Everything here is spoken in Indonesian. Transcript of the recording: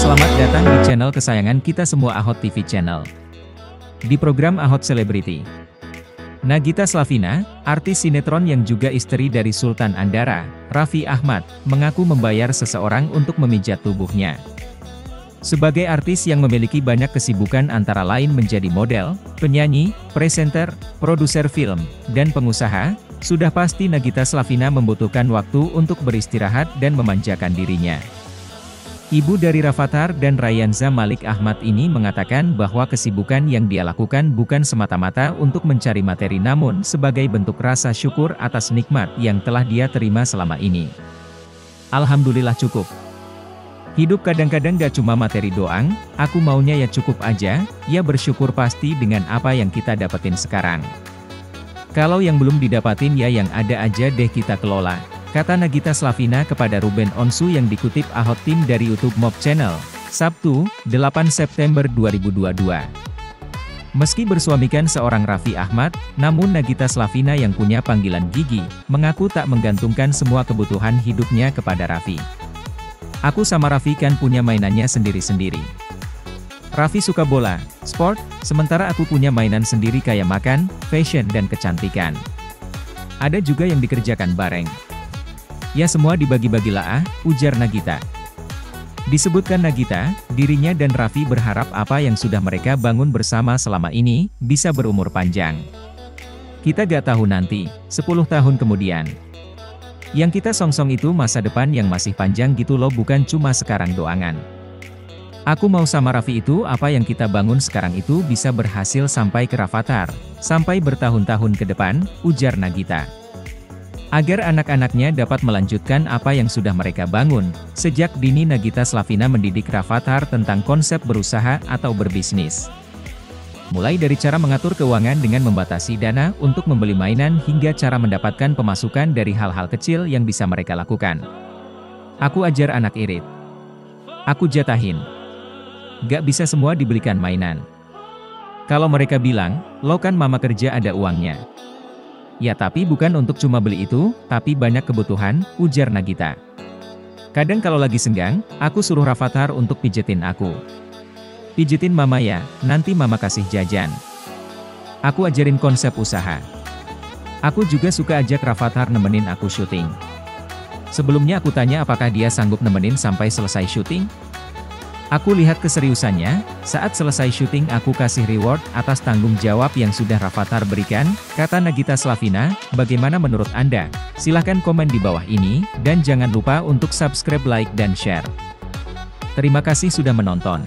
datang di channel kesayangan kita semua Ahot TV Channel. Di program Ahot Celebrity. Nagita Slavina, artis sinetron yang juga istri dari Sultan Andara, Raffi Ahmad, mengaku membayar seseorang untuk memijat tubuhnya. Sebagai artis yang memiliki banyak kesibukan antara lain menjadi model, penyanyi, presenter, produser film, dan pengusaha, sudah pasti Nagita Slavina membutuhkan waktu untuk beristirahat dan memanjakan dirinya. Ibu dari Rafathar dan Rayanza Malik Ahmad ini mengatakan bahwa kesibukan yang dia lakukan bukan semata-mata untuk mencari materi namun sebagai bentuk rasa syukur atas nikmat yang telah dia terima selama ini. Alhamdulillah cukup. Hidup kadang-kadang gak cuma materi doang, aku maunya ya cukup aja, ya bersyukur pasti dengan apa yang kita dapetin sekarang. Kalau yang belum didapatin ya yang ada aja deh kita kelola, Kata Nagita Slavina kepada Ruben Onsu yang dikutip Ahok Tim dari YouTube Mob Channel, Sabtu, 8 September 2022. Meski bersuamikan seorang Raffi Ahmad, namun Nagita Slavina yang punya panggilan Gigi, mengaku tak menggantungkan semua kebutuhan hidupnya kepada Raffi. Aku sama Raffi kan punya mainannya sendiri-sendiri. Raffi suka bola, sport, sementara aku punya mainan sendiri kayak makan, fashion dan kecantikan. Ada juga yang dikerjakan bareng. Ya semua dibagi-bagilah ah, ujar Nagita. Disebutkan Nagita, dirinya dan Raffi berharap apa yang sudah mereka bangun bersama selama ini, bisa berumur panjang. Kita gak tahu nanti, 10 tahun kemudian. Yang kita songsong itu masa depan yang masih panjang gitu loh bukan cuma sekarang doangan. Aku mau sama Raffi itu apa yang kita bangun sekarang itu bisa berhasil sampai ke Rafathar, sampai bertahun-tahun ke depan, ujar Nagita. Agar anak-anaknya dapat melanjutkan apa yang sudah mereka bangun, sejak dini Nagita Slavina mendidik Rafathar tentang konsep berusaha atau berbisnis. Mulai dari cara mengatur keuangan dengan membatasi dana untuk membeli mainan hingga cara mendapatkan pemasukan dari hal-hal kecil yang bisa mereka lakukan. Aku ajar anak irit. Aku jatahin. Gak bisa semua dibelikan mainan. Kalau mereka bilang, lo kan mama kerja ada uangnya. Ya tapi bukan untuk cuma beli itu, tapi banyak kebutuhan, ujar Nagita. Kadang kalau lagi senggang, aku suruh Rafathar untuk pijetin aku. Pijetin mama ya, nanti mama kasih jajan. Aku ajarin konsep usaha. Aku juga suka ajak Rafathar nemenin aku syuting. Sebelumnya aku tanya apakah dia sanggup nemenin sampai selesai syuting? Aku lihat keseriusannya, saat selesai syuting aku kasih reward atas tanggung jawab yang sudah Rafathar berikan, kata Nagita Slavina, bagaimana menurut Anda? Silahkan komen di bawah ini, dan jangan lupa untuk subscribe like dan share. Terima kasih sudah menonton.